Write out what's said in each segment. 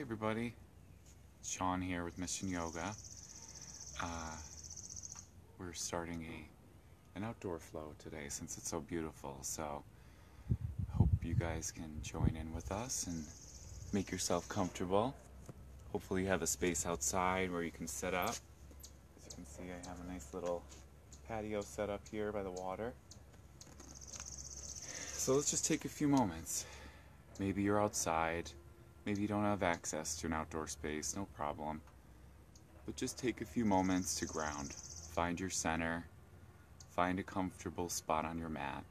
Hey everybody, Sean here with Mission Yoga. Uh, we're starting a an outdoor flow today since it's so beautiful. So hope you guys can join in with us and make yourself comfortable. Hopefully you have a space outside where you can set up. As you can see, I have a nice little patio set up here by the water. So let's just take a few moments. Maybe you're outside Maybe you don't have access to an outdoor space, no problem. But just take a few moments to ground. Find your center. Find a comfortable spot on your mat,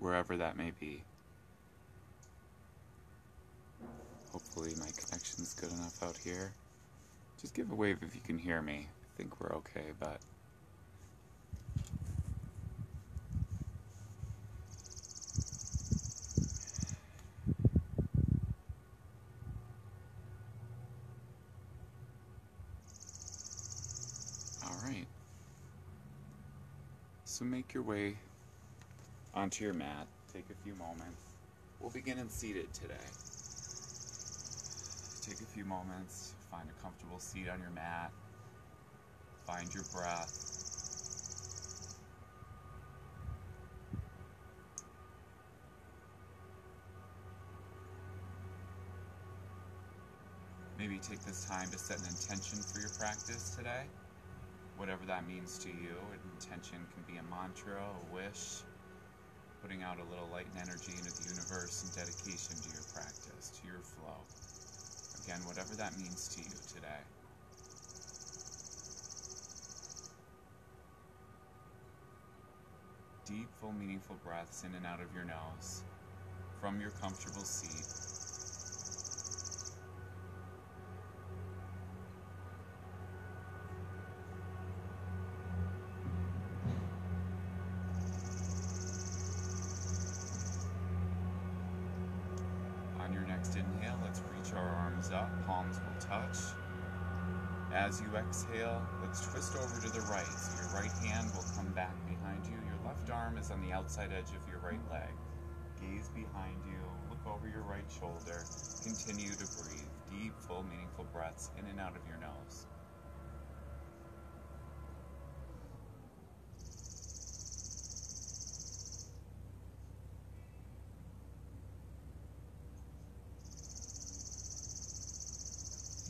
wherever that may be. Hopefully, my connection's good enough out here. Just give a wave if you can hear me. I think we're okay, but. So make your way onto your mat. Take a few moments. We'll begin in seated today. Take a few moments, find a comfortable seat on your mat. Find your breath. Maybe take this time to set an intention for your practice today whatever that means to you. Intention can be a mantra, a wish, putting out a little light and energy into the universe and dedication to your practice, to your flow. Again, whatever that means to you today. Deep, full, meaningful breaths in and out of your nose from your comfortable seat. As you exhale, let's twist over to the right. So your right hand will come back behind you. Your left arm is on the outside edge of your right leg. Gaze behind you, look over your right shoulder. Continue to breathe. Deep, full, meaningful breaths in and out of your nose.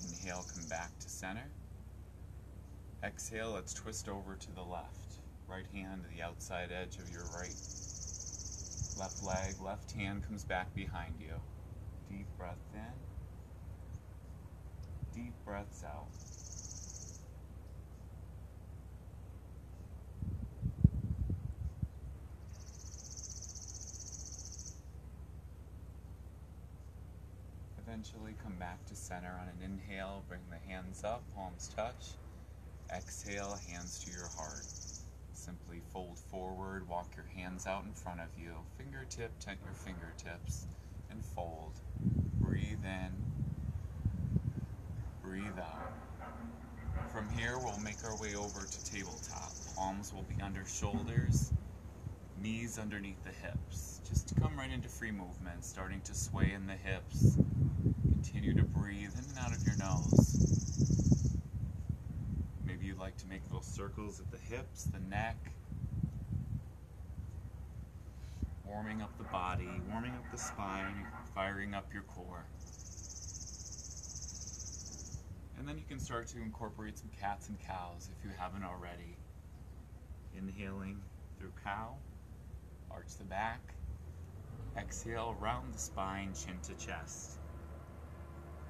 Inhale, come back to center. Exhale, let's twist over to the left. Right hand to the outside edge of your right left leg. Left hand comes back behind you. Deep breath in. Deep breaths out. Eventually come back to center on an inhale, bring the hands up, palms touch. Exhale, hands to your heart. Simply fold forward, walk your hands out in front of you, fingertip, tent your fingertips, and fold. Breathe in, breathe out. From here, we'll make our way over to tabletop. Palms will be under shoulders, knees underneath the hips. Just come right into free movement, starting to sway in the hips, Continue to breathe in and out of your nose. Maybe you'd like to make little circles at the hips, the neck. Warming up the body, warming up the spine, firing up your core. And then you can start to incorporate some cats and cows if you haven't already. Inhaling through cow, arch the back. Exhale, round the spine, chin to chest.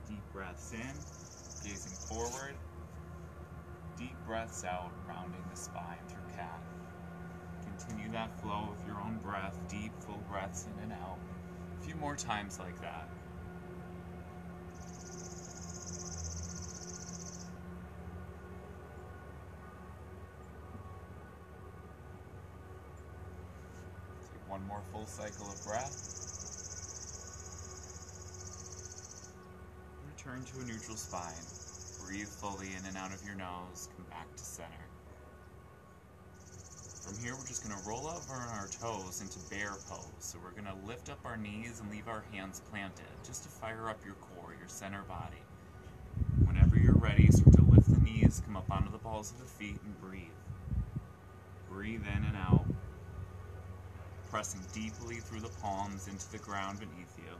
Deep breaths in, gazing forward. Deep breaths out, rounding the spine through cat. Continue that flow with your own breath, deep, full breaths in and out. A few more times like that. Take one more full cycle of breath. Return to a neutral spine. Breathe fully in and out of your nose. Come back to center. From here, we're just going to roll over on our toes into bear pose. So we're going to lift up our knees and leave our hands planted, just to fire up your core, your center body. Whenever you're ready, start to lift the knees, come up onto the balls of the feet, and breathe. Breathe in and out, pressing deeply through the palms into the ground beneath you.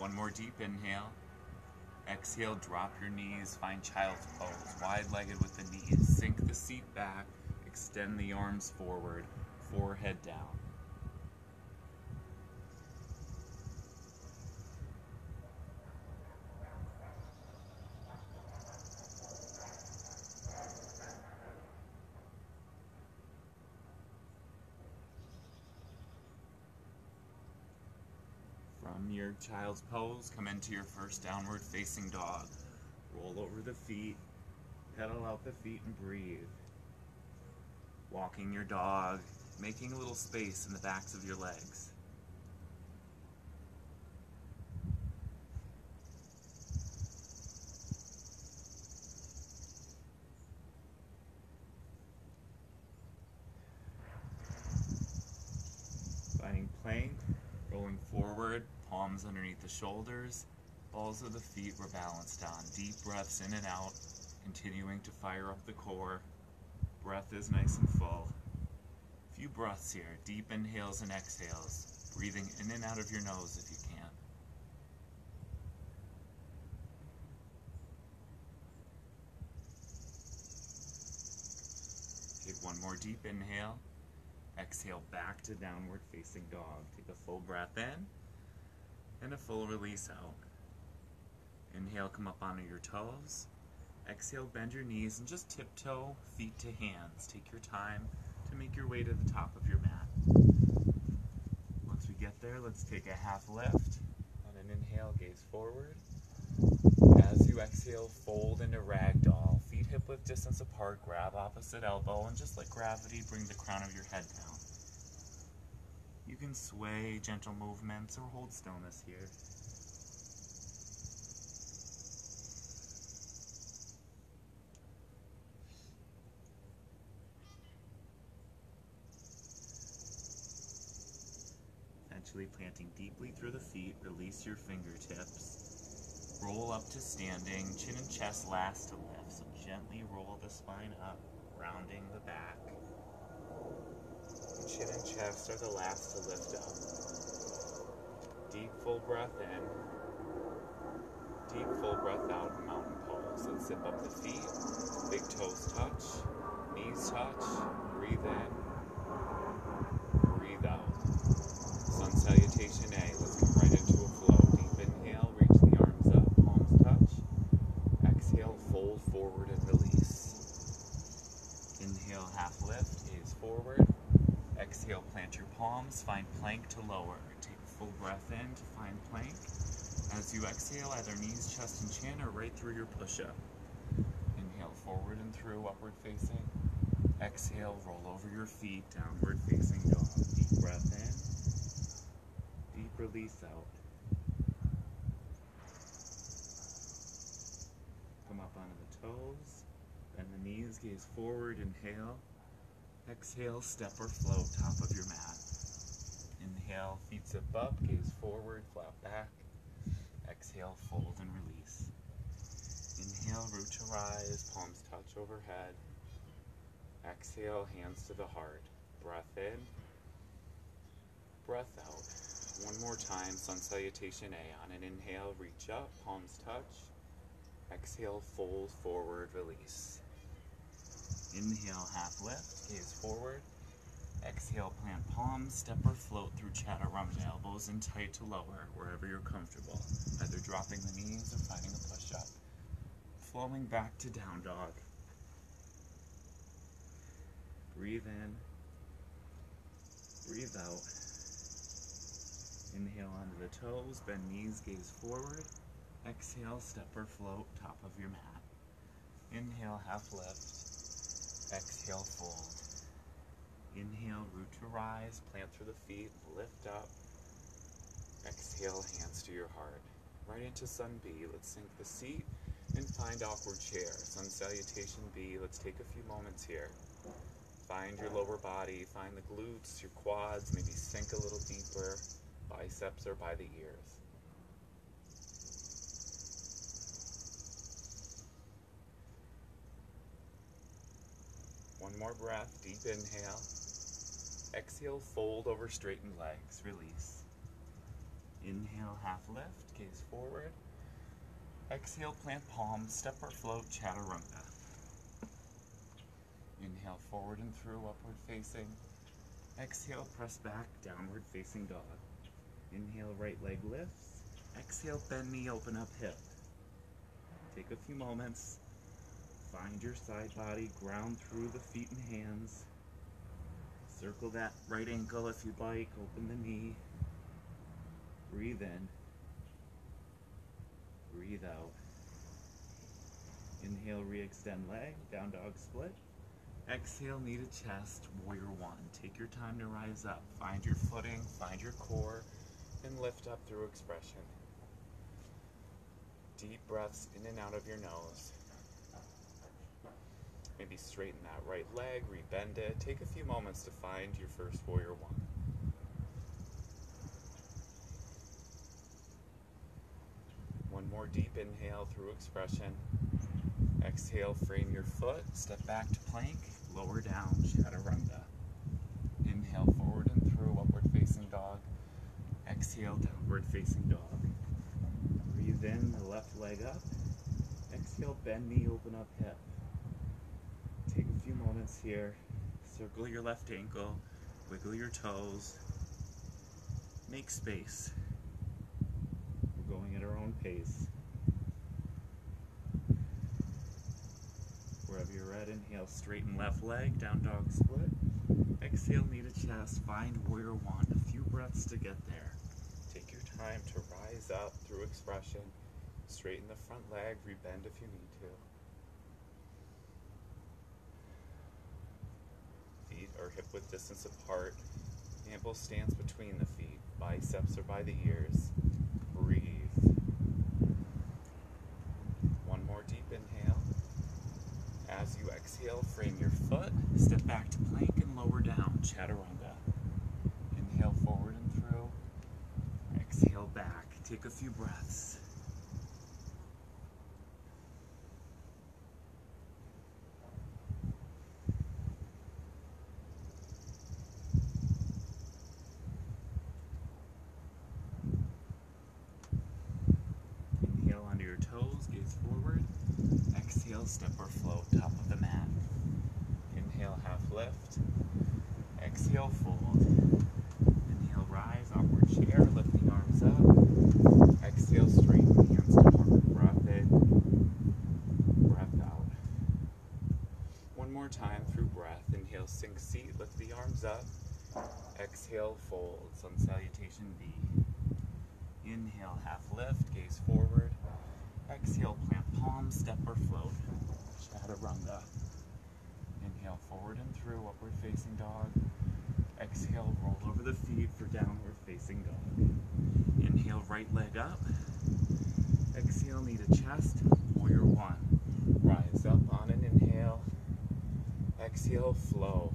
One more deep inhale. Exhale, drop your knees, find child's pose, wide legged with the knees. Sink the seat back, extend the arms forward, forehead down. Your child's pose, come into your first downward facing dog. Roll over the feet, pedal out the feet, and breathe. Walking your dog, making a little space in the backs of your legs. Finding plank, rolling forward, palms underneath the shoulders, balls of the feet were balanced on. Deep breaths in and out, continuing to fire up the core. Breath is nice and full. Few breaths here, deep inhales and exhales, breathing in and out of your nose if you can. Take one more deep inhale. Exhale back to downward facing dog. Take a full breath in and a full release out. Inhale, come up onto your toes. Exhale, bend your knees and just tiptoe feet to hands. Take your time to make your way to the top of your mat. Once we get there, let's take a half lift. On an inhale, gaze forward. As you exhale, fold into ragdoll. Feet hip width distance apart, grab opposite elbow, and just let gravity bring the crown of your head down. You can sway, gentle movements, or hold stillness here. Eventually planting deeply through the feet, release your fingertips. Roll up to standing, chin and chest last to lift. So gently roll the spine up, rounding the back. Chin and chest are the last to lift up. Deep full breath in. Deep full breath out, mountain pose. Let's zip up the feet. Big toes touch. Knees touch. Breathe in. Breathe out. Sun salutation A. Let's come right into a flow. Deep inhale, reach the arms up, palms touch. Exhale, fold forward and release. Inhale, half lift, gaze forward. Exhale, plant palms, find plank to lower. Take a full breath in to find plank. As you exhale, either knees, chest, and chin, or right through your push up. Inhale, forward and through, upward facing. Exhale, roll over your feet, downward facing dog. Deep breath in, deep release out. Come up onto the toes, bend the knees, gaze forward, inhale. Exhale, step or float, top of your mat. Inhale, feet zip up, gaze forward, flat back. Exhale, fold and release. Inhale, root to rise, palms touch overhead. Exhale, hands to the heart. Breath in, breath out. One more time, sun salutation A. On an inhale, reach up, palms touch. Exhale, fold forward, release. Inhale, half lift, gaze forward. Exhale, plant palms, step or float through chaturanga, elbows in tight to lower, wherever you're comfortable, either dropping the knees or finding a push up. Flowing back to down dog. Breathe in, breathe out. Inhale onto the toes, bend knees, gaze forward. Exhale, step or float, top of your mat. Inhale, half lift. Exhale, fold. Inhale, root to rise, plant through the feet, lift up. Exhale, hands to your heart. Right into Sun B. Let's sink the seat and find awkward chair. Sun Salutation B. Let's take a few moments here. Find your lower body, find the glutes, your quads, maybe sink a little deeper, biceps or by the ears. One more breath, deep inhale. Exhale, fold over straightened legs, release. Inhale, half lift, gaze forward. Exhale, plant palms, step or float, chaturanga. Inhale, forward and through, upward facing. Exhale, press back, downward facing dog. Inhale, right leg lifts. Exhale, bend knee, open up hip. Take a few moments. Find your side body, ground through the feet and hands. Circle that right ankle if you'd like, open the knee. Breathe in. Breathe out. Inhale, re-extend leg, down dog split. Exhale, knee to chest, warrior one. Take your time to rise up. Find your footing, find your core, and lift up through expression. Deep breaths in and out of your nose. Maybe straighten that right leg, rebend it. Take a few moments to find your first warrior one. One more deep inhale through expression. Exhale, frame your foot, step back to plank, lower down, chaturanga. Inhale forward and through, upward facing dog. Exhale, downward facing dog. Breathe in, the left leg up. Exhale, bend knee, open up hip. Few moments here. Circle your left ankle, wiggle your toes. Make space. We're going at our own pace. Wherever you're at, inhale, straighten left leg, down dog split. Exhale, knee to chest, find warrior one. A few breaths to get there. Take your time to rise up through expression. Straighten the front leg, rebend if you need to. Hip width distance apart. Ankle stands between the feet. Biceps are by the ears. Breathe. One more deep inhale. As you exhale, frame your foot, step back to plank and lower down, chaturanga. Inhale forward and through. Exhale back. Take a few breaths. Inhale onto your toes, gaze forward. Exhale, step or float, top of the mat. Inhale, half lift. Exhale, fold. Inhale, rise, upward chair, lift the arms up. Exhale, straighten the hands downward. Breath in, breath out. One more time through breath. Sink seat, lift the arms up. Exhale, fold, sun salutation B. Inhale, half lift, gaze forward. Exhale, plant palms, step or float. Chaturanga. Inhale, forward and through, upward facing dog. Exhale, roll over the feet for downward facing dog. Inhale, right leg up. Exhale, knee to chest, warrior one. Rise up on an inhale. Exhale, flow.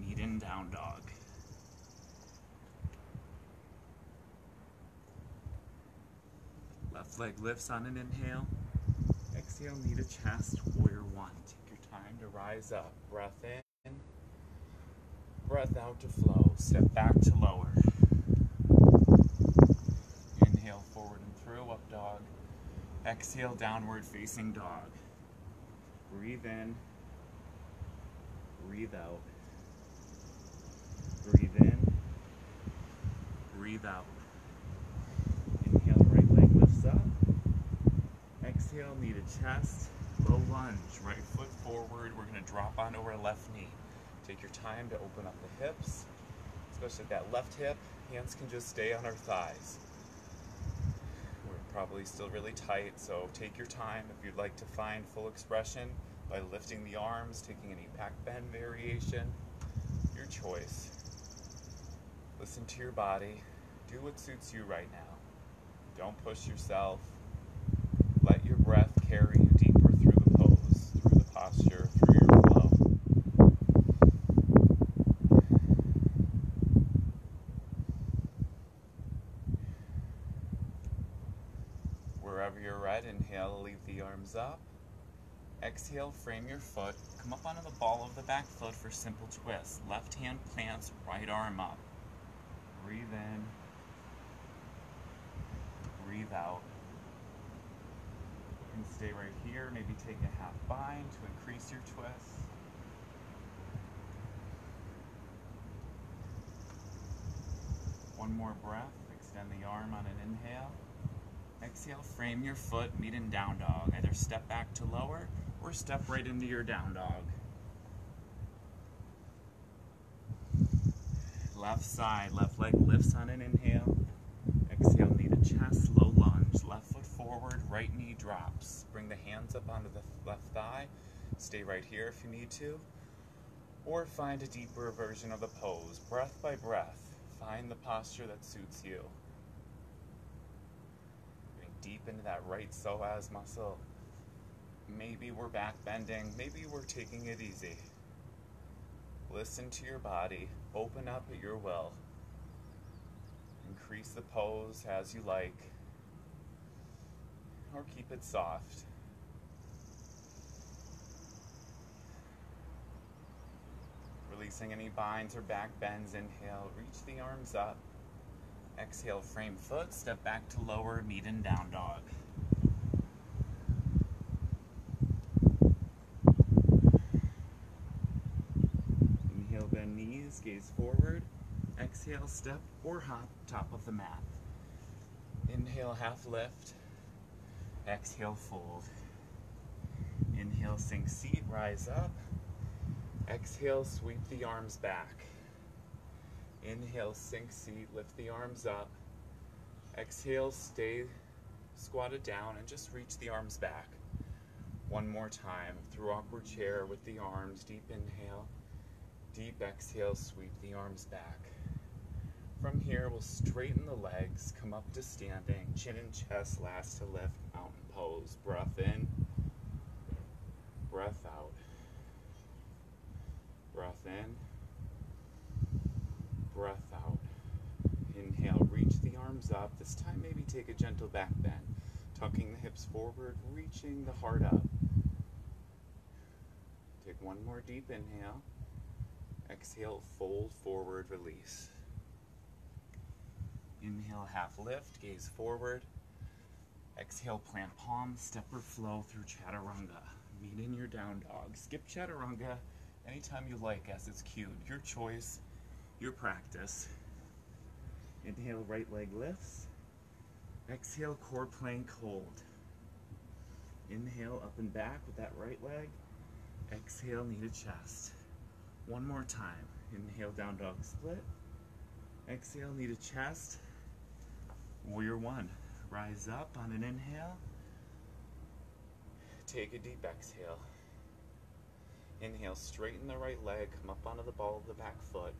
Meet in down dog. Left leg lifts on an inhale. Exhale, knee to chest, warrior one. Take your time to rise up. Breath in, breath out to flow. Step back to lower. Inhale forward and through, up dog. Exhale, downward facing dog. Breathe in, breathe out. Breathe in, breathe out. Inhale, right leg lifts up. Exhale, knee to chest. Low lunge, right foot forward. We're going to drop onto our left knee. Take your time to open up the hips, especially that left hip. Hands can just stay on our thighs. We're probably still really tight, so take your time if you'd like to find full expression by lifting the arms, taking any back bend variation. Your choice. Listen to your body. Do what suits you right now. Don't push yourself. Let your breath carry you deeper through the pose, through the posture, through your flow. wherever you're ready. Inhale, arms up. Exhale, frame your foot. Come up onto the ball of the back foot for simple twist. Left hand plants, right arm up. Breathe in. Breathe out. You can stay right here, maybe take a half bind to increase your twist. One more breath. Extend the arm on an inhale. Exhale, frame your foot, meet in down dog. Either step back to lower or step right into your down dog. Left side, left leg lifts on an inhale. Exhale, knee to chest, low lunge. Left foot forward, right knee drops. Bring the hands up onto the left thigh. Stay right here if you need to. Or find a deeper version of the pose, breath by breath. Find the posture that suits you. Deep into that right psoas muscle. Maybe we're back bending, maybe we're taking it easy. Listen to your body, open up at your will. Increase the pose as you like, or keep it soft. Releasing any binds or back bends, inhale, reach the arms up. Exhale, frame foot, step back to lower, meet in down dog. Inhale, bend knees, gaze forward. Exhale, step or hop, top of the mat. Inhale, half lift. Exhale, fold. Inhale, sink seat, rise up. Exhale, sweep the arms back. Inhale, sink seat, lift the arms up. Exhale, stay squatted down and just reach the arms back. One more time, through awkward chair with the arms, deep inhale, deep exhale, sweep the arms back. From here, we'll straighten the legs, come up to standing, chin and chest last to lift, mountain pose. Breath in, breath out. Breath in, breath out. Inhale, reach the arms up. This time, maybe take a gentle back bend, tucking the hips forward, reaching the heart up. Take one more deep inhale. Exhale, fold forward, release. Inhale, half lift, gaze forward. Exhale, plant palms, step or flow through chaturanga. Meet in your down dog. Skip chaturanga anytime you like as it's cued. Your choice, your practice. Inhale, right leg lifts. Exhale, core plank hold. Inhale, up and back with that right leg. Exhale, knee to chest. One more time. Inhale, down dog split. Exhale, knee to chest. Warrior one. Rise up on an inhale. Take a deep exhale. Inhale, straighten the right leg, come up onto the ball of the back foot.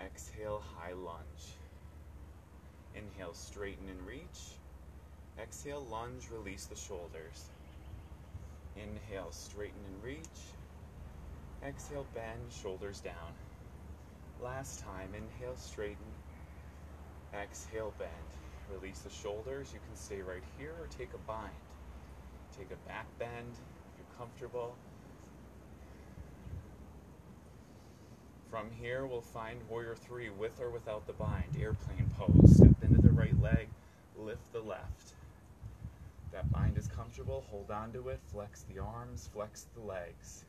Exhale, high lunge. Inhale, straighten and reach. Exhale, lunge, release the shoulders. Inhale, straighten and reach. Exhale, bend, shoulders down. Last time, inhale, straighten. Exhale, bend. Release the shoulders. You can stay right here or take a bind. Take a back bend if you're comfortable. From here, we'll find warrior three with or without the bind, airplane pose. Step into the right leg, lift the left. That bind is comfortable, hold on to it, flex the arms, flex the legs.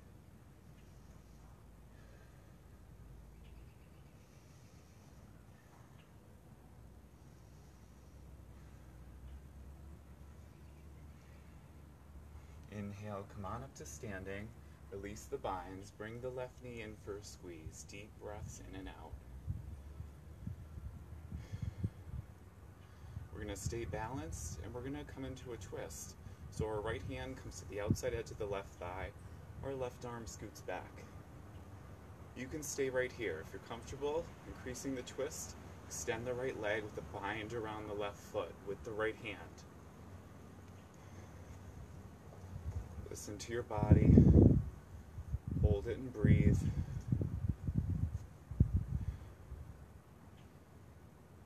Inhale, come on up to standing. Release the binds. Bring the left knee in for a squeeze. Deep breaths in and out. We're going to stay balanced and we're going to come into a twist. So our right hand comes to the outside edge of the left thigh. Our left arm scoots back. You can stay right here. If you're comfortable increasing the twist, extend the right leg with the bind around the left foot with the right hand. Listen to your body. Hold it and breathe.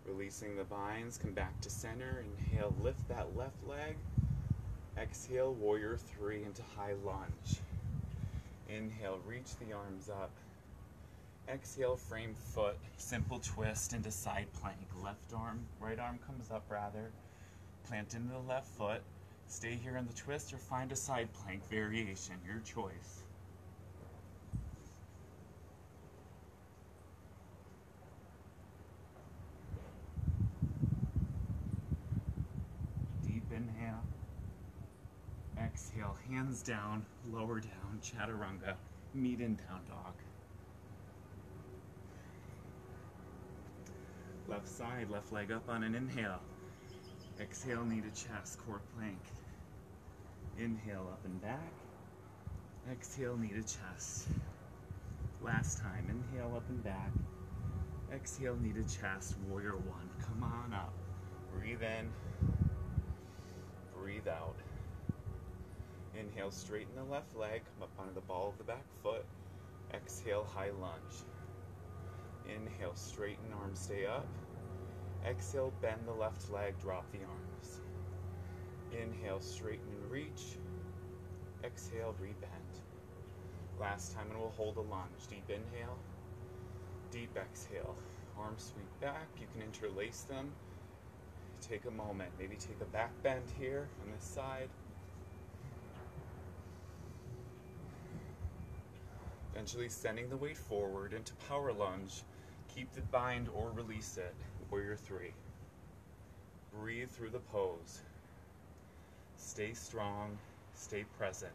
Releasing the binds, come back to center. Inhale, lift that left leg. Exhale, warrior three into high lunge. Inhale, reach the arms up. Exhale, frame foot, simple twist into side plank. Left arm, right arm comes up rather. Plant into the left foot. Stay here in the twist or find a side plank variation, your choice. Deep inhale. Exhale, hands down, lower down, chaturanga, meet in down dog. Left side, left leg up on an inhale. Exhale, knee to chest, core plank. Inhale, up and back. Exhale, knee to chest. Last time, inhale, up and back. Exhale, knee to chest, warrior one. Come on up. Breathe in, breathe out. Inhale, straighten the left leg, come up onto the ball of the back foot. Exhale, high lunge. Inhale, straighten, arms stay up. Exhale, bend the left leg, drop the arms. Inhale, straighten and reach. Exhale, rebend. Last time, and we'll hold a lunge. Deep inhale, deep exhale. Arms sweep back. You can interlace them. Take a moment. Maybe take a back bend here on this side. Eventually, sending the weight forward into power lunge. Keep the bind or release it. Warrior three. Breathe through the pose. Stay strong, stay present.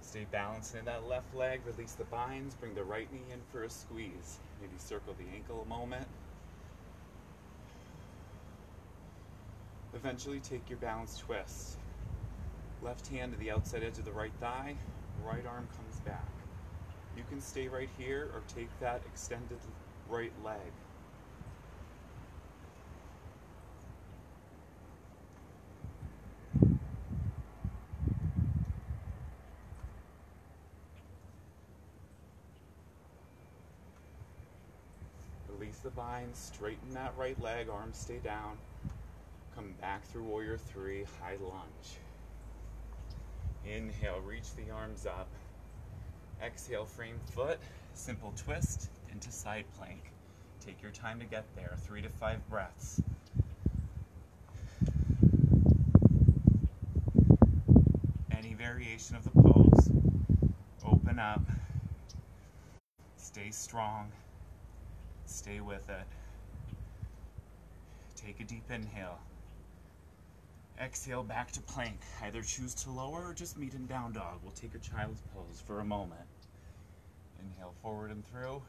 Stay balanced in that left leg, release the binds, bring the right knee in for a squeeze. Maybe circle the ankle a moment. Eventually take your balance twist. Left hand to the outside edge of the right thigh, right arm comes back. You can stay right here or take that extended right leg. Release the bind, straighten that right leg, arms stay down. Come back through warrior three, high lunge. Inhale, reach the arms up. Exhale, frame foot, simple twist into side plank. Take your time to get there, three to five breaths. Any variation of the pose, open up, stay strong, stay with it. Take a deep inhale. Exhale back to plank. Either choose to lower or just meet in down dog. We'll take a child's pose for a moment. Inhale forward and through.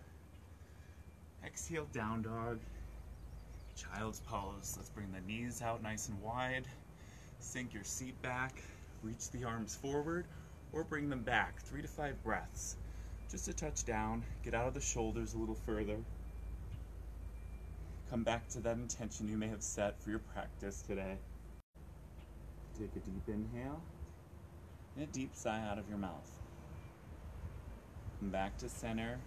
Exhale down dog. Child's pose. Let's bring the knees out nice and wide. Sink your seat back. Reach the arms forward or bring them back. Three to five breaths. Just a touch down. Get out of the shoulders a little further. Come back to that intention you may have set for your practice today. Take a deep inhale and a deep sigh out of your mouth. Come back to center.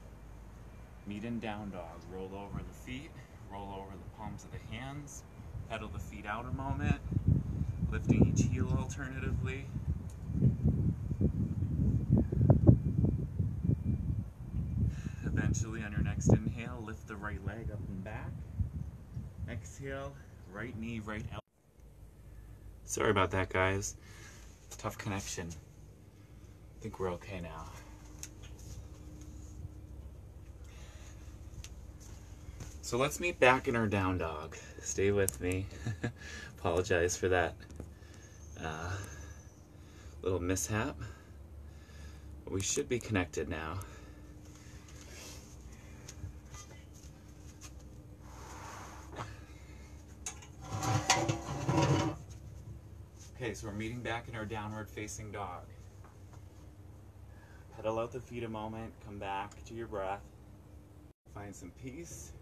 Meet in down dog. Roll over the feet, roll over the palms of the hands, pedal the feet out a moment, lifting each heel alternatively. Eventually, on your next inhale, lift the right leg up and back. Exhale, right knee, right elbow. Sorry about that, guys. Tough connection. I think we're okay now. So let's meet back in our down dog. Stay with me. Apologize for that uh, little mishap. We should be connected now. Okay, so we're meeting back in our downward facing dog. Pedal out the feet a moment, come back to your breath. Find some peace.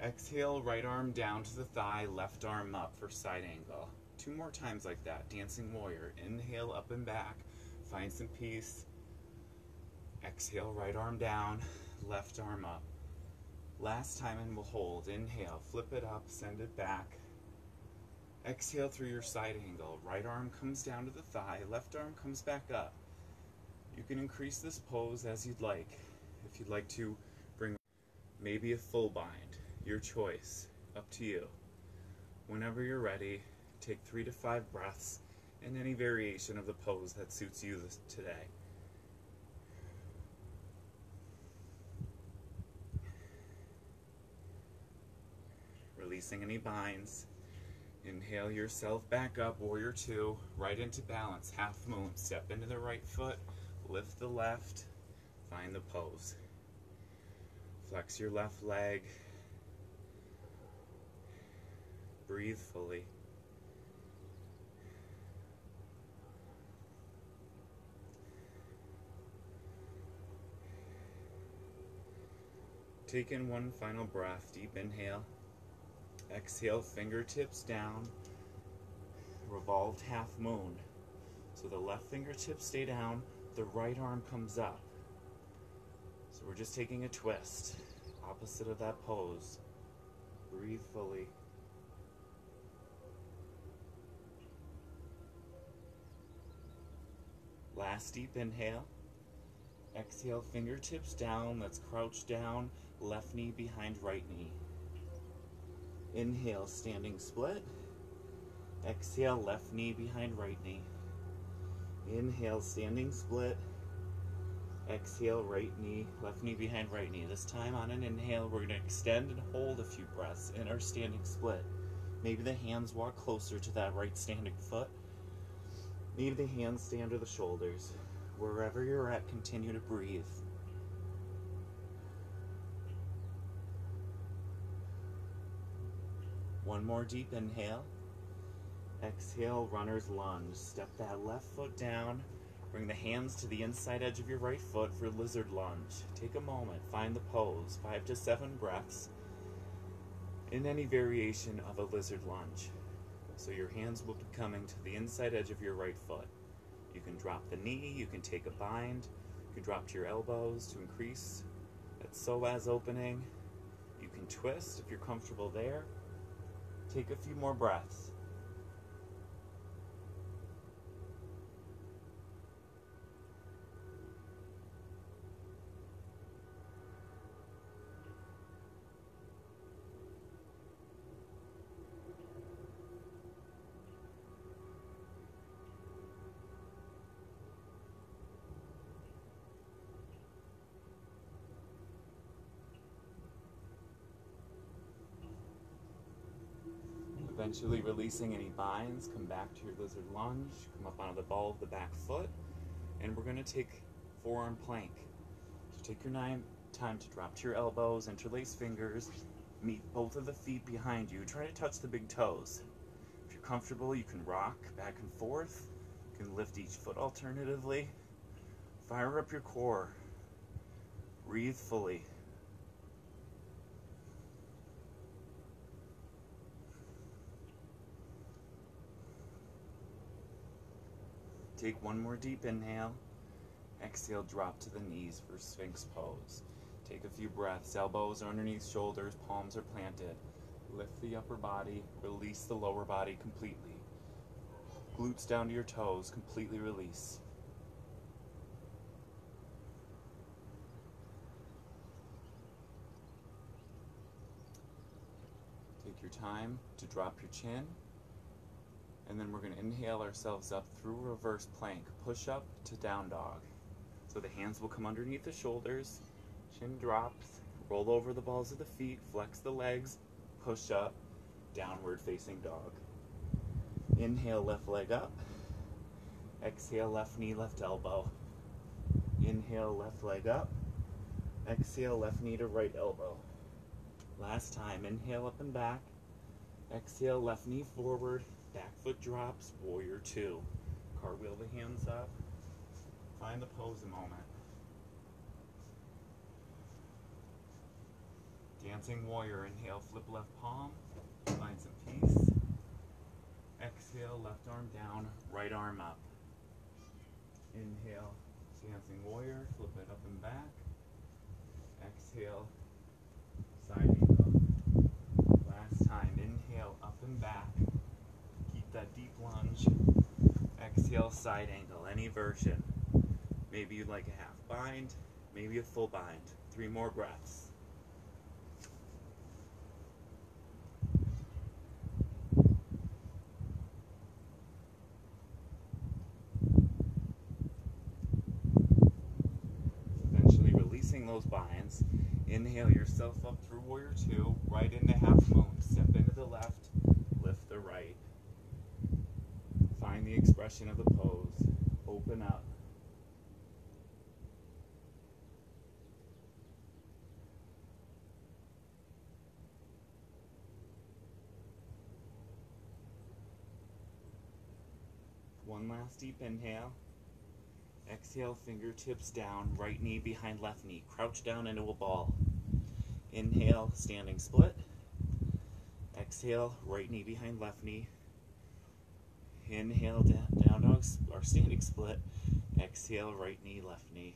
Exhale, right arm down to the thigh, left arm up for side angle. Two more times like that. Dancing warrior. Inhale, up and back. Find some peace. Exhale, right arm down, left arm up. Last time and we'll hold. Inhale, flip it up, send it back. Exhale through your side angle. Right arm comes down to the thigh, left arm comes back up. You can increase this pose as you'd like. If you'd like to bring maybe a full bind, your choice, up to you. Whenever you're ready, take three to five breaths in any variation of the pose that suits you today. Releasing any binds. Inhale yourself back up, warrior two, right into balance, half moon. Step into the right foot, lift the left, find the pose. Flex your left leg. Breathe fully. Take in one final breath, deep inhale. Exhale, fingertips down. Revolved half moon. So the left fingertips stay down, the right arm comes up. So we're just taking a twist, opposite of that pose. Breathe fully. Last deep inhale. Exhale, fingertips down. Let's crouch down. Left knee behind right knee. Inhale, standing split. Exhale, left knee behind right knee. Inhale, standing split. Exhale, right knee, left knee behind right knee. This time on an inhale, we're going to extend and hold a few breaths in our standing split. Maybe the hands walk closer to that right standing foot. Maybe the hands stay under the shoulders. Wherever you're at, continue to breathe. One more deep inhale. Exhale, runner's lunge. Step that left foot down. Bring the hands to the inside edge of your right foot for lizard lunge. Take a moment, find the pose, five to seven breaths in any variation of a lizard lunge. So your hands will be coming to the inside edge of your right foot. You can drop the knee, you can take a bind, you can drop to your elbows to increase that psoas opening. You can twist if you're comfortable there. Take a few more breaths. Eventually releasing any binds, come back to your lizard lunge, come up onto the ball of the back foot, and we're gonna take forearm plank. So take your time to drop to your elbows, interlace fingers, meet both of the feet behind you. Try to touch the big toes. If you're comfortable, you can rock back and forth. You can lift each foot alternatively. Fire up your core. Breathe fully. Take one more deep inhale. Exhale, drop to the knees for Sphinx pose. Take a few breaths. Elbows are underneath shoulders, palms are planted. Lift the upper body, release the lower body completely. Glutes down to your toes, completely release. Take your time to drop your chin and then we're going to inhale ourselves up through reverse plank, push up to down dog. So the hands will come underneath the shoulders, chin drops, roll over the balls of the feet, flex the legs, push up, downward facing dog. Inhale, left leg up. Exhale, left knee, left elbow. Inhale, left leg up. Exhale, left knee to right elbow. Last time, inhale up and back. Exhale, left knee forward, Back foot drops, warrior two. Cartwheel the hands up. Find the pose a moment. Dancing warrior, inhale, flip left palm, find some peace. Exhale, left arm down, right arm up. Inhale, dancing warrior, flip it up and back. Exhale, side angle. Last time, inhale, up and back. Exhale, side angle, any version. Maybe you'd like a half bind, maybe a full bind. Three more breaths. Eventually releasing those binds. Inhale yourself up through warrior two, right into half moon. Step into the left, lift the right. Find the expression of the pose. Open up. One last deep inhale. Exhale, fingertips down, right knee behind left knee. Crouch down into a ball. Inhale, standing split. Exhale, right knee behind left knee. Inhale, down, down dog or standing split. Exhale, right knee, left knee.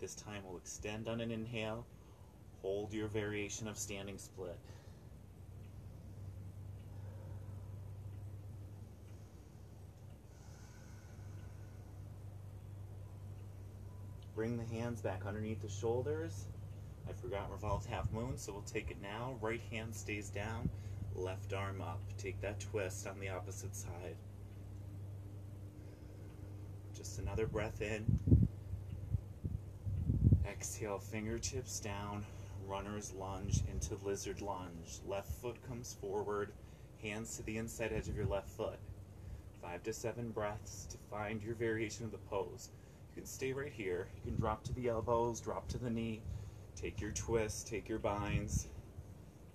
This time we'll extend on an inhale. Hold your variation of standing split. Bring the hands back underneath the shoulders. I forgot revolved half moon, so we'll take it now. Right hand stays down, left arm up. Take that twist on the opposite side. Just another breath in. Exhale, fingertips down, runner's lunge into lizard lunge. Left foot comes forward, hands to the inside edge of your left foot. Five to seven breaths to find your variation of the pose. You can stay right here. You can drop to the elbows, drop to the knee. Take your twists, take your binds.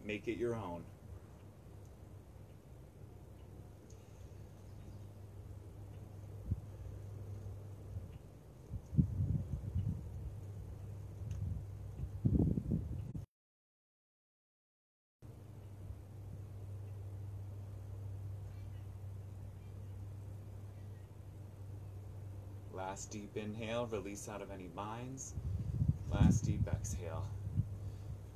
Make it your own. Last deep inhale, release out of any binds. Last deep exhale.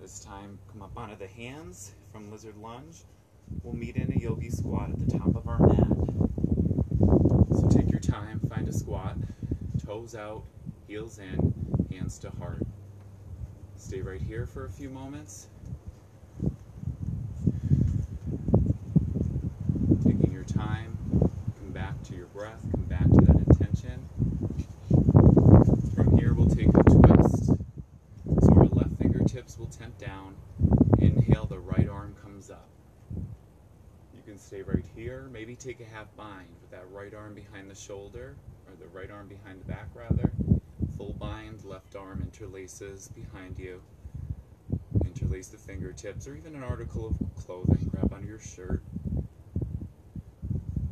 This time, come up onto the hands from lizard lunge. We'll meet in a yogi squat at the top of our mat. So take your time, find a squat, toes out, heels in, hands to heart. Stay right here for a few moments. Taking your time, come back to your breath, come back to that intention. From here, we'll take a twist. So our left fingertips will tent down. Inhale, the right arm comes up. You can stay right here. Maybe take a half bind with that right arm behind the shoulder, or the right arm behind the back, rather. Full bind, left arm interlaces behind you. Interlace the fingertips, or even an article of clothing. Grab under your shirt.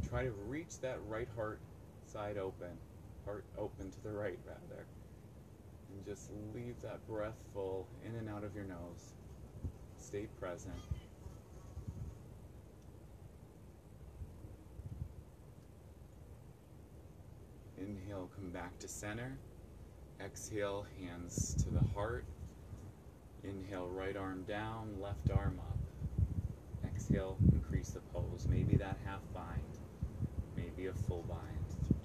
Try to reach that right heart side open. Heart open to the right, rather. And just leave that breath full in and out of your nose. Stay present. Inhale, come back to center. Exhale, hands to the heart. Inhale, right arm down, left arm up. Exhale, increase the pose. Maybe that half bind, maybe a full bind.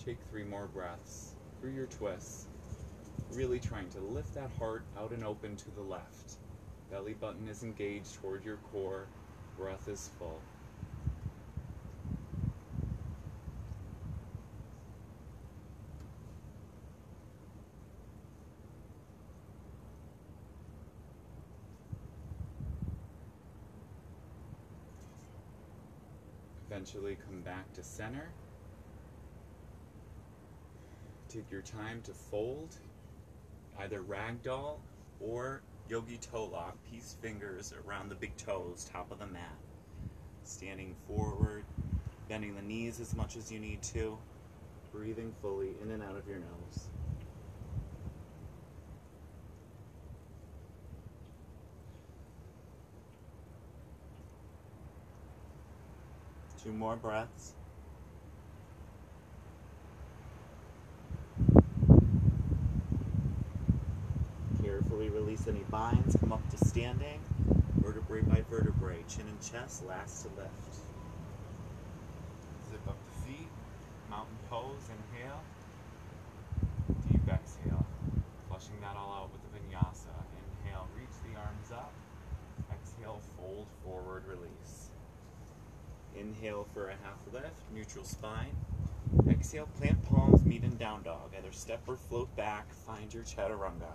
Take three more breaths through your twists. Really trying to lift that heart out and open to the left. Belly button is engaged toward your core. Breath is full. Eventually come back to center. Take your time to fold, either ragdoll or yogi toe lock, peace fingers around the big toes, top of the mat. Standing forward, bending the knees as much as you need to, breathing fully in and out of your nose. Two more breaths. Any binds, come up to standing, vertebrae by vertebrae, chin and chest, last to lift. Zip up the feet, mountain pose, inhale. Deep exhale, flushing that all out with the vinyasa. Inhale, reach the arms up. Exhale, fold forward, release. Inhale for a half lift, neutral spine. Exhale, plant palms, meet in down dog. Either step or float back, find your chaturanga.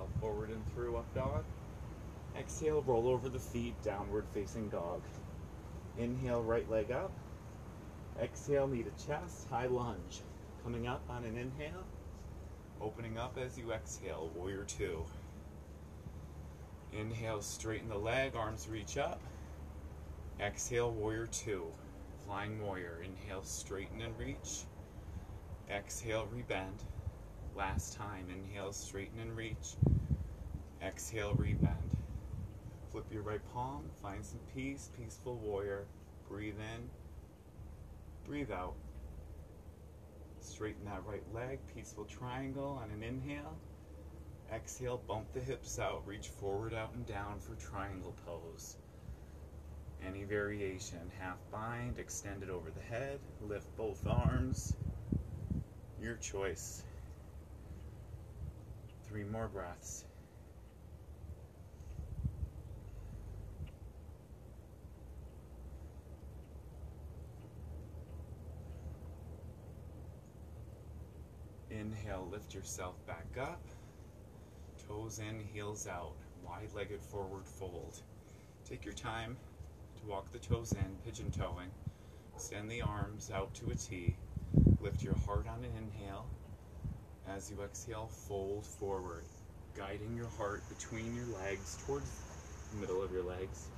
Inhale, forward and through, up dog. Exhale, roll over the feet, downward facing dog. Inhale, right leg up. Exhale, knee to chest, high lunge. Coming up on an inhale. Opening up as you exhale, warrior two. Inhale, straighten the leg, arms reach up. Exhale, warrior two. Flying warrior. Inhale, straighten and reach. Exhale, rebend. Last time. Inhale, straighten and reach. Exhale, rebend. Flip your right palm, find some peace, peaceful warrior. Breathe in, breathe out. Straighten that right leg, peaceful triangle on an inhale. Exhale, bump the hips out, reach forward, out, and down for triangle pose. Any variation, half bind, extend it over the head, lift both arms. Your choice. Three more breaths. Inhale, lift yourself back up. Toes in, heels out. Wide legged forward fold. Take your time to walk the toes in, pigeon toeing. Extend the arms out to a T. Lift your heart on an inhale. As you exhale, fold forward, guiding your heart between your legs towards the middle of your legs.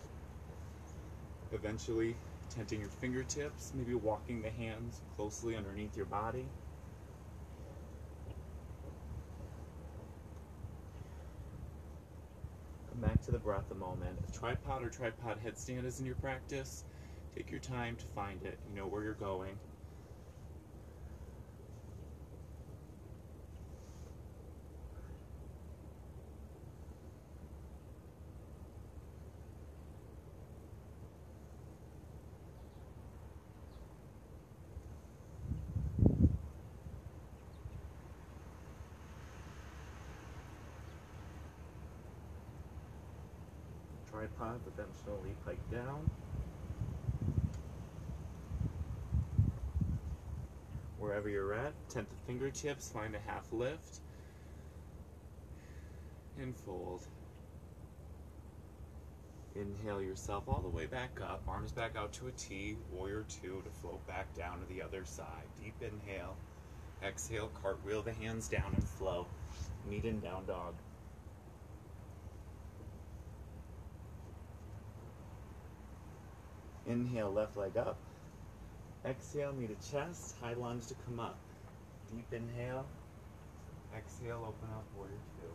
Eventually, tenting your fingertips, maybe walking the hands closely underneath your body. Come back to the breath a moment. If tripod or tripod headstand is in your practice, take your time to find it. You know where you're going. But then slowly pike down. Wherever you're at, tent the fingertips, find a half lift, and fold. Inhale yourself all the way back up, arms back out to a T, warrior two to float back down to the other side. Deep inhale, exhale, cartwheel the hands down and flow. Meet in down dog. Inhale, left leg up. Exhale, knee to chest, high lunge to come up. Deep inhale. Exhale, open up, warrior two.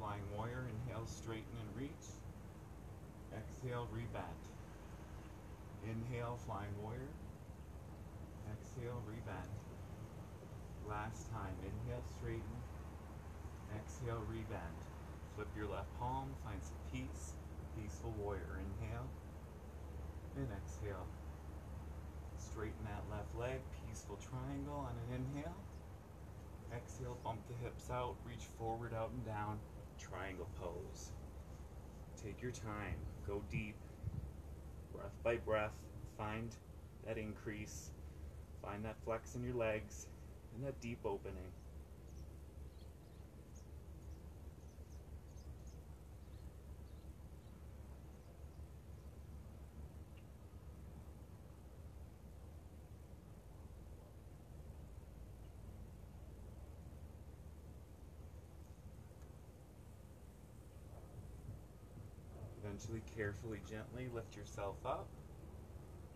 Flying warrior, inhale, straighten and reach. Exhale, rebend. Inhale, flying warrior. Exhale, rebend. Last time, inhale, straighten. Exhale, rebend. Flip your left palm, find some peace. Peaceful warrior, inhale. And exhale. Straighten that left leg, peaceful triangle on an inhale. Exhale, bump the hips out, reach forward, out, and down, triangle pose. Take your time, go deep, breath by breath, find that increase, find that flex in your legs, and that deep opening. Carefully, gently lift yourself up.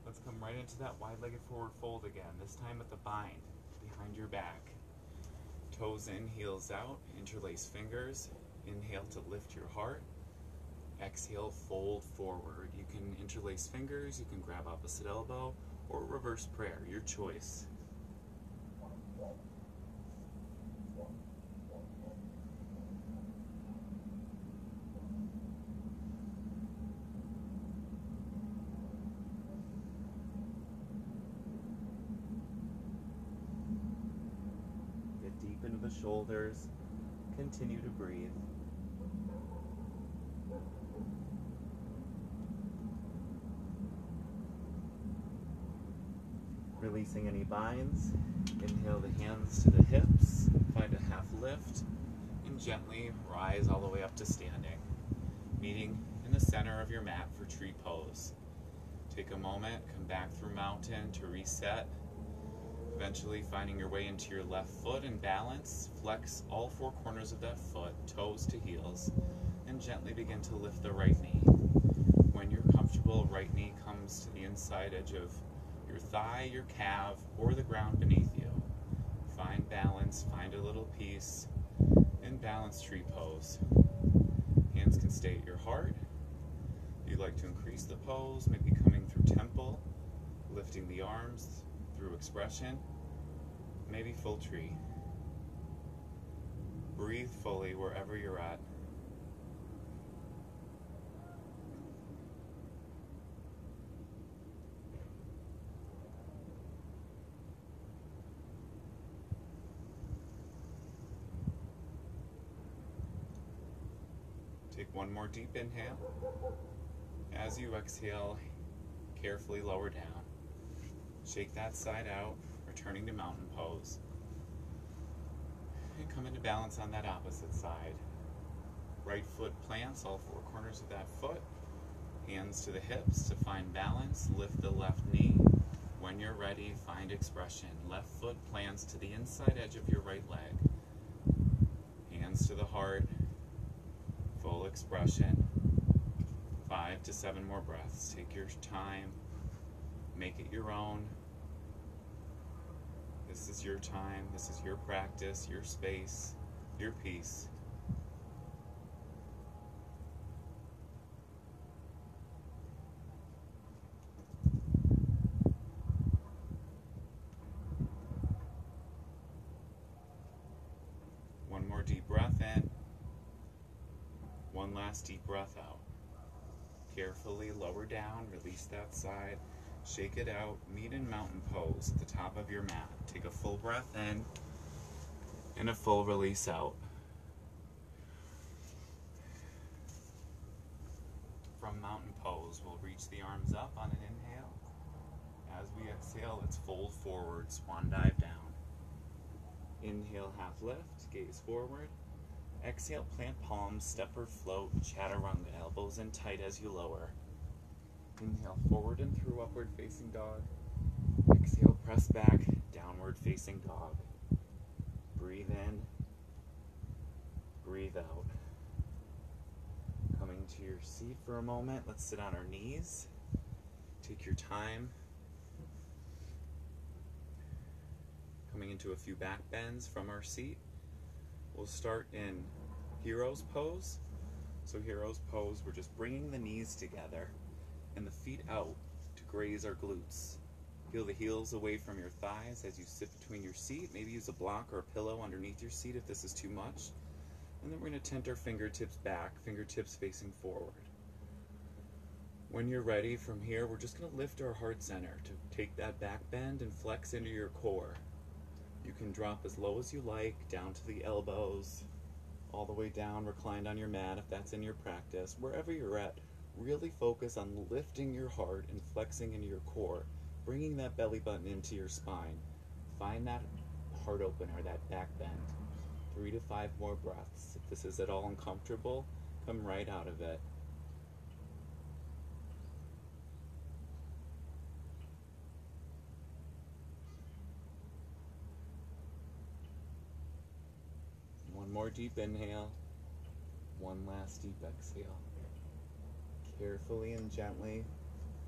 Let's come right into that wide legged forward fold again, this time at the bind, behind your back. Toes in, heels out, interlace fingers. Inhale to lift your heart. Exhale, fold forward. You can interlace fingers, you can grab opposite elbow, or reverse prayer, your choice. into the shoulders. Continue to breathe. Releasing any binds. Inhale the hands to the hips. Find a half lift. And gently rise all the way up to standing. Meeting in the center of your mat for tree pose. Take a moment, come back through mountain to reset. Eventually finding your way into your left foot and balance. Flex all four corners of that foot, toes to heels, and gently begin to lift the right knee. When you're comfortable, right knee comes to the inside edge of your thigh, your calf, or the ground beneath you. Find balance, find a little peace and balance tree pose. Hands can stay at your heart. If you'd like to increase the pose, maybe coming through temple, lifting the arms through expression, maybe full tree. Breathe fully wherever you're at. Take one more deep inhale. As you exhale, carefully lower down. Shake that side out, returning to mountain pose. And come into balance on that opposite side. Right foot plants all four corners of that foot. Hands to the hips to find balance. Lift the left knee. When you're ready, find expression. Left foot plants to the inside edge of your right leg. Hands to the heart. Full expression. Five to seven more breaths. Take your time. Make it your own. This is your time. This is your practice, your space, your peace. One more deep breath in. One last deep breath out. Carefully lower down, release that side, shake it out, meet in mountain pose at the top of your mat. Take a full breath in and a full release out. From mountain pose, we'll reach the arms up on an inhale. As we exhale, let's fold forward, swan dive down. Inhale, half lift, gaze forward. Exhale, plant palms, step or float, chaturanga, elbows in tight as you lower. Inhale, forward and through upward facing dog. Exhale, press back, downward facing dog. Breathe in, breathe out. Coming to your seat for a moment, let's sit on our knees. Take your time. Coming into a few back bends from our seat. We'll start in hero's pose. So, hero's pose, we're just bringing the knees together and the feet out to graze our glutes. Feel the heels away from your thighs as you sit between your seat. Maybe use a block or a pillow underneath your seat if this is too much. And then we're going to tent our fingertips back, fingertips facing forward. When you're ready, from here, we're just going to lift our heart center to take that back bend and flex into your core. You can drop as low as you like, down to the elbows, all the way down, reclined on your mat if that's in your practice. Wherever you're at, really focus on lifting your heart and flexing into your core, bringing that belly button into your spine. Find that heart opener, that back bend. Three to five more breaths. If this is at all uncomfortable, come right out of it. One more deep inhale. One last deep exhale. Carefully and gently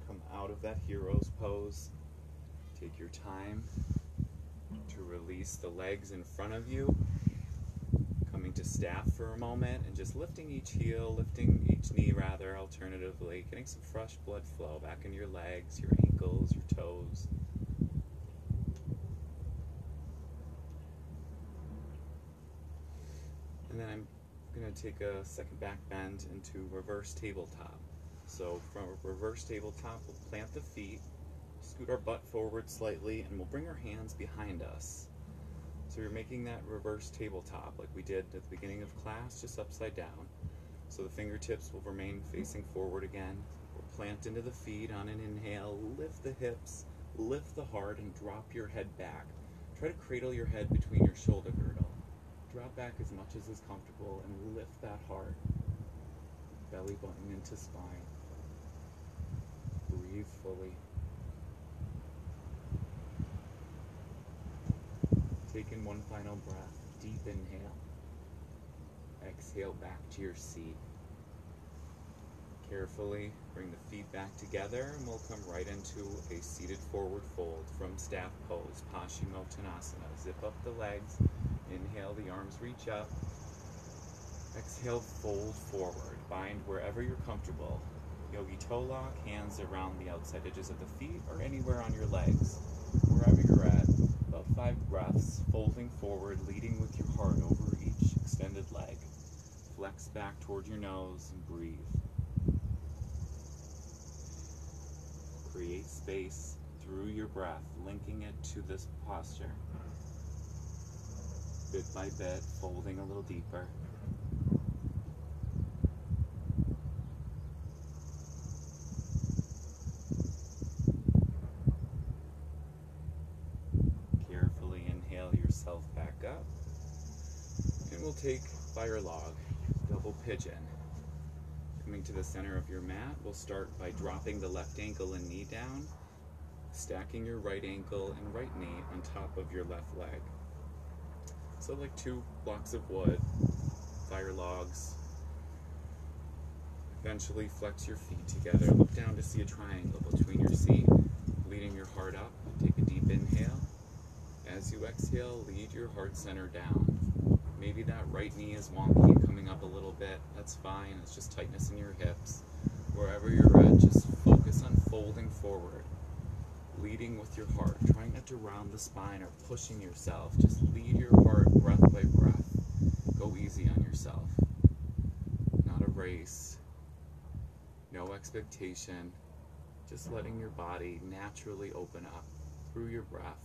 come out of that hero's pose. Take your time to release the legs in front of you. Coming to staff for a moment and just lifting each heel, lifting each knee rather, alternatively, getting some fresh blood flow back in your legs, your ankles, your toes. And then I'm going to take a second back bend into reverse tabletop. So from a reverse tabletop, we'll plant the feet, scoot our butt forward slightly, and we'll bring our hands behind us. So you're making that reverse tabletop like we did at the beginning of class, just upside down. So the fingertips will remain facing forward again. We'll plant into the feet on an inhale, lift the hips, lift the heart, and drop your head back. Try to cradle your head between your shoulder girdle. Drop back as much as is comfortable and lift that heart. Belly button into spine. Breathe fully. Take in one final breath. Deep inhale. Exhale back to your seat. Carefully bring the feet back together and we'll come right into a seated forward fold from staff pose, Paschimottanasana. Zip up the legs. Inhale, the arms reach up. Exhale, fold forward. Bind wherever you're comfortable. Yogi toe lock, hands around the outside edges of the feet or anywhere on your legs. Wherever you're at, about five breaths, folding forward, leading with your heart over each extended leg. Flex back toward your nose and breathe. Create space through your breath, linking it to this posture. Bit by bit, folding a little deeper. Carefully inhale yourself back up. And we'll take fire log, double pigeon. Coming to the center of your mat, we'll start by dropping the left ankle and knee down, stacking your right ankle and right knee on top of your left leg. So, like two blocks of wood, fire logs. Eventually, flex your feet together. Look down to see a triangle between your seat, leading your heart up. Take a deep inhale. As you exhale, lead your heart center down. Maybe that right knee is wonky coming up a little bit. That's fine. It's just tightness in your hips. Wherever you're at, just focus on folding forward, leading with your heart. Trying not to round the spine or pushing yourself. Just lead your heart breath by breath. Go easy on yourself. Not a race. No expectation. Just letting your body naturally open up through your breath.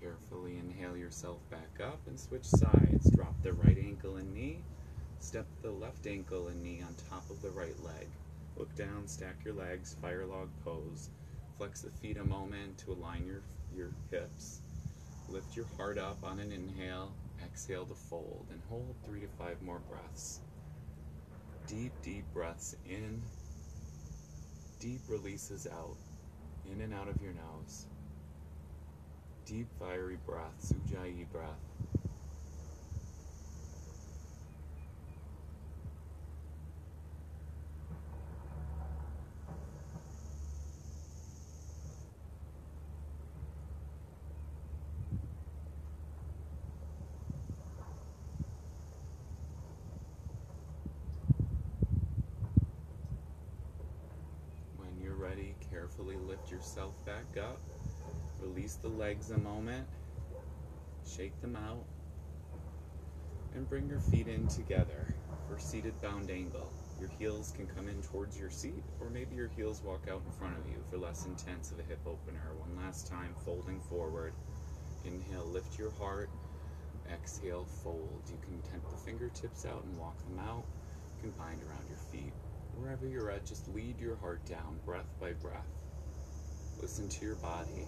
Carefully inhale yourself back up and switch sides. Drop the right ankle and knee. Step the left ankle and knee on top of the right leg. Look down, stack your legs, fire log pose. Flex the feet a moment to align your, your hips. Lift your heart up on an inhale. Exhale to fold and hold three to five more breaths. Deep, deep breaths in. Deep releases out. In and out of your nose. Deep, fiery breath, Ujjayi breath. When you're ready, carefully lift yourself back up. Release the legs a moment. Shake them out. And bring your feet in together for seated bound angle. Your heels can come in towards your seat, or maybe your heels walk out in front of you for less intense of a hip opener. One last time, folding forward. Inhale, lift your heart. Exhale, fold. You can tent the fingertips out and walk them out. You can bind around your feet. Wherever you're at, just lead your heart down, breath by breath. Listen to your body.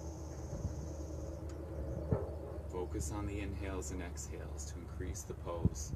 Focus on the inhales and exhales to increase the pose.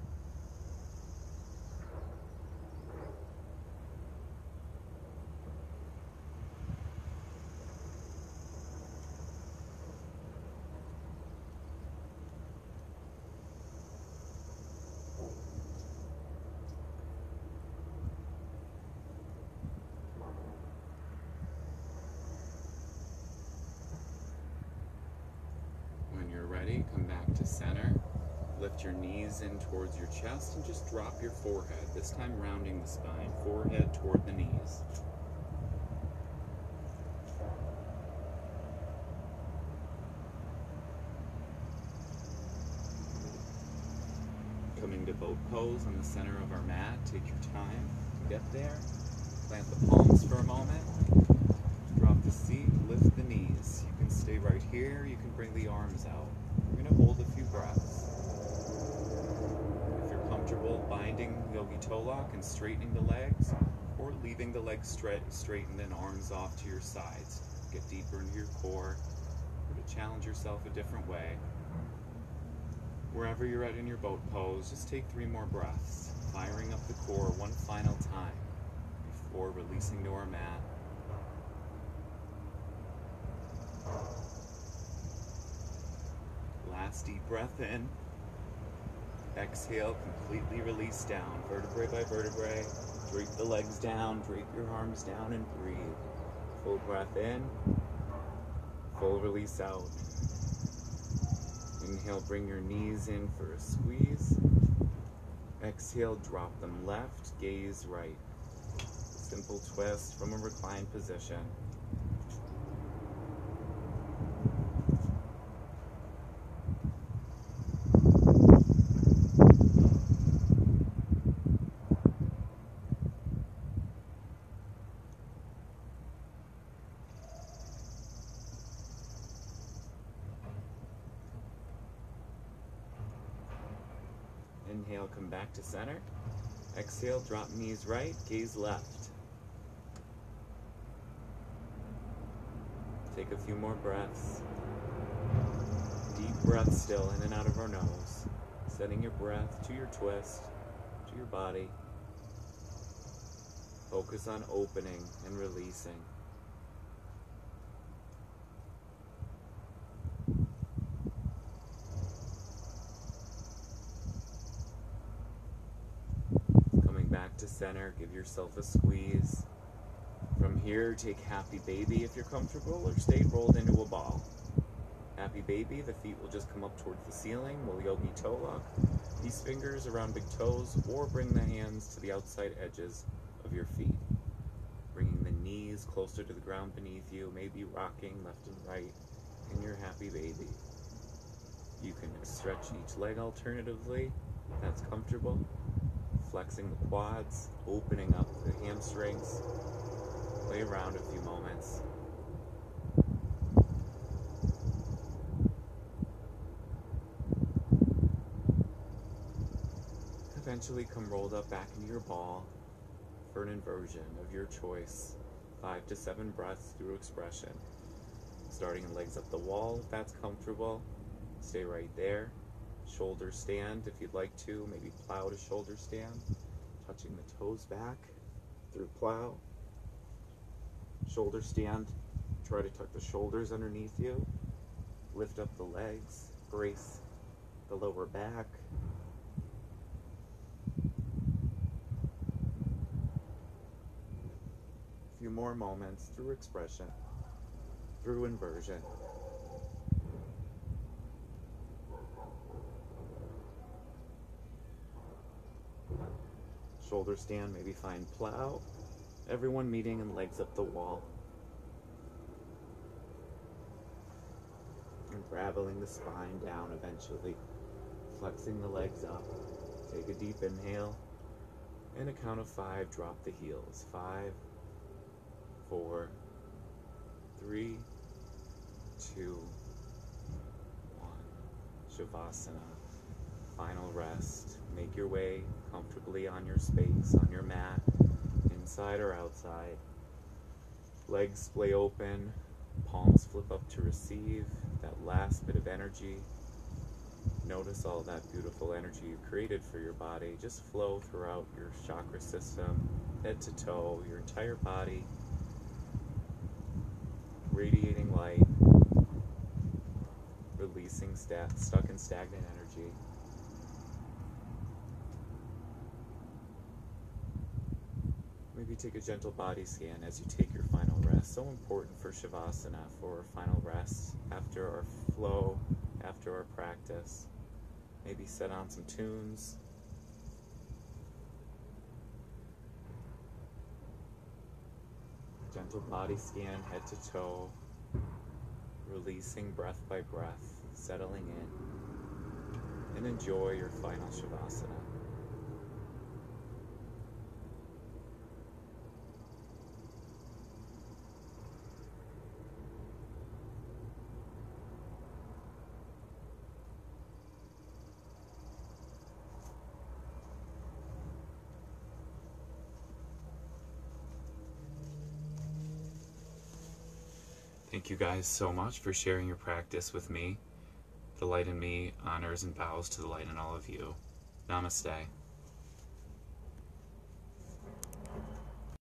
When you're ready, come back to center. Lift your knees in towards your chest and just drop your forehead, this time rounding the spine, forehead toward the knees. Coming to boat pose on the center of our mat. Take your time to get there. Plant the palms for a moment. Drop the seat, lift the knees. You can stay right here. You can bring the arms out. We're going to hold a few breaths. Comfortable binding yogi toe lock and straightening the legs, or leaving the legs straight, straightened and arms off to your sides, get deeper into your core, or to challenge yourself a different way. Wherever you're at in your boat pose, just take three more breaths, firing up the core one final time before releasing to our mat. Last deep breath in. Exhale, completely release down, vertebrae by vertebrae. Drape the legs down, drape your arms down, and breathe. Full breath in, full release out. Inhale, bring your knees in for a squeeze. Exhale, drop them left, gaze right. Simple twist from a reclined position. Inhale, come to center. Exhale, drop knees right, gaze left. Take a few more breaths. Deep breath still in and out of our nose. Setting your breath to your twist, to your body. Focus on opening and releasing. Coming back to center, give yourself a squeeze. From here, take happy baby if you're comfortable, or stay rolled into a ball. Happy baby, the feet will just come up towards the ceiling. We'll yogi toe lock. These fingers around big toes, or bring the hands to the outside edges of your feet. Bringing the knees closer to the ground beneath you, maybe rocking left and right in your happy baby. You can stretch each leg alternatively, that's comfortable. Flexing the quads, opening up the hamstrings. Play around a few moments. Eventually come rolled up back into your ball for an inversion of your choice. Five to seven breaths through expression. Starting legs up the wall if that's comfortable. Stay right there. Shoulder stand if you'd like to. Maybe plow to shoulder stand. Touching the toes back through plow. Shoulder stand. Try to tuck the shoulders underneath you. Lift up the legs. Brace the lower back. A few more moments through expression, through inversion. Shoulder stand, maybe find plow. Everyone meeting and legs up the wall. Unraveling the spine down eventually. Flexing the legs up. Take a deep inhale. And a count of five, drop the heels. Five, four, three, two, one. Shavasana. Final rest. Make your way comfortably on your space, on your mat, inside or outside. Legs splay open, palms flip up to receive that last bit of energy. Notice all that beautiful energy you created for your body just flow throughout your chakra system, head to toe, your entire body, radiating light, releasing sta- stuck and stagnant energy. Maybe take a gentle body scan as you take your final rest. So important for Shavasana, for final rest after our flow, after our practice. Maybe set on some tunes. Gentle body scan, head to toe, releasing breath by breath, settling in, and enjoy your final Shavasana. You guys so much for sharing your practice with me. The light in me honors and bows to the light in all of you. Namaste.